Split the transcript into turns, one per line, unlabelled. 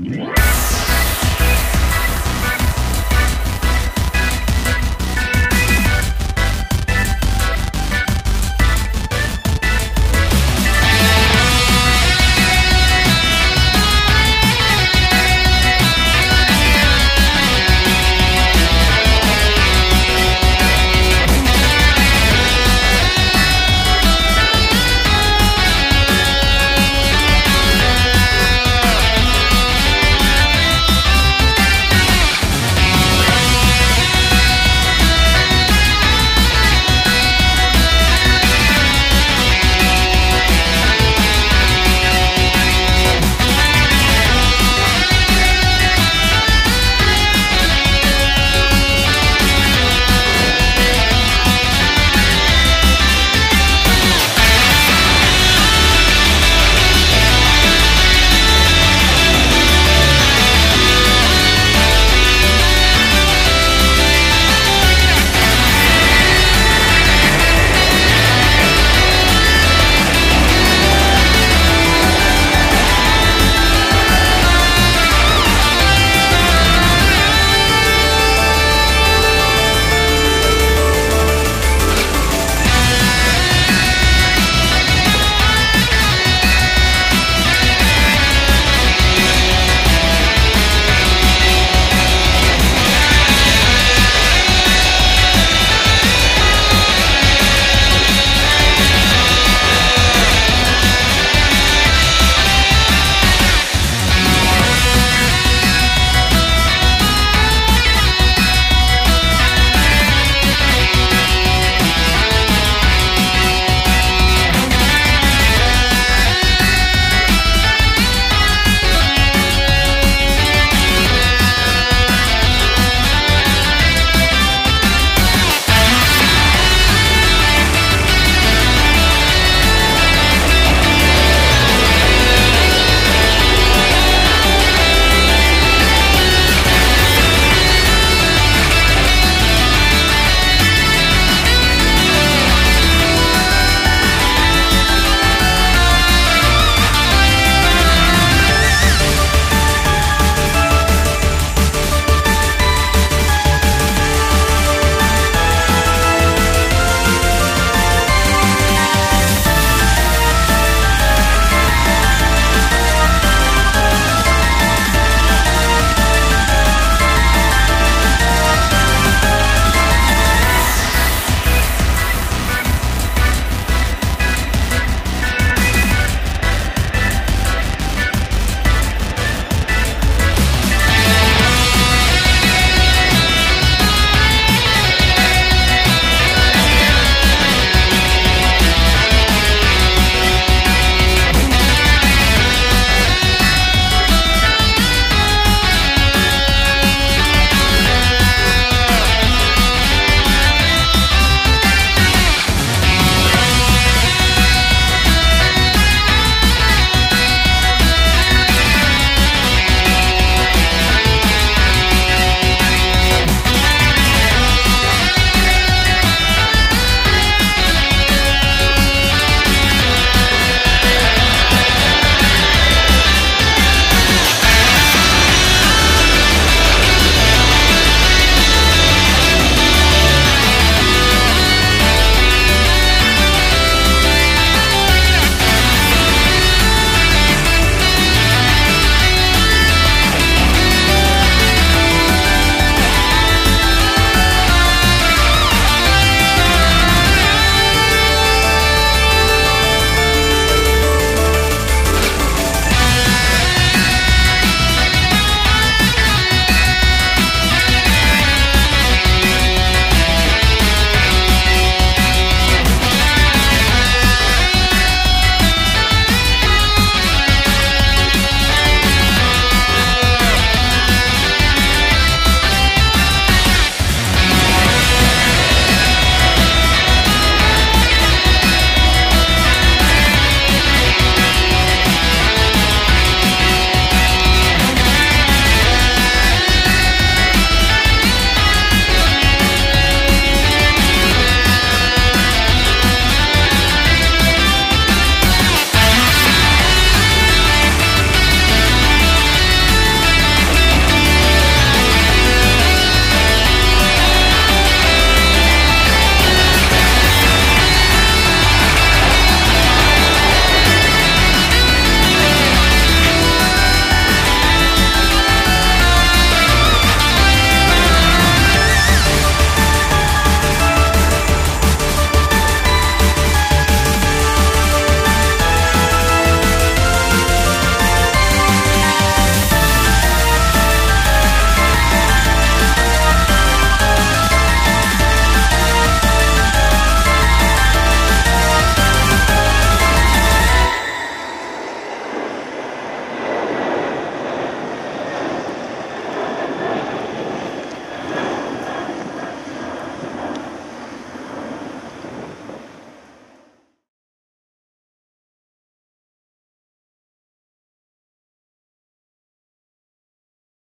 Yeah.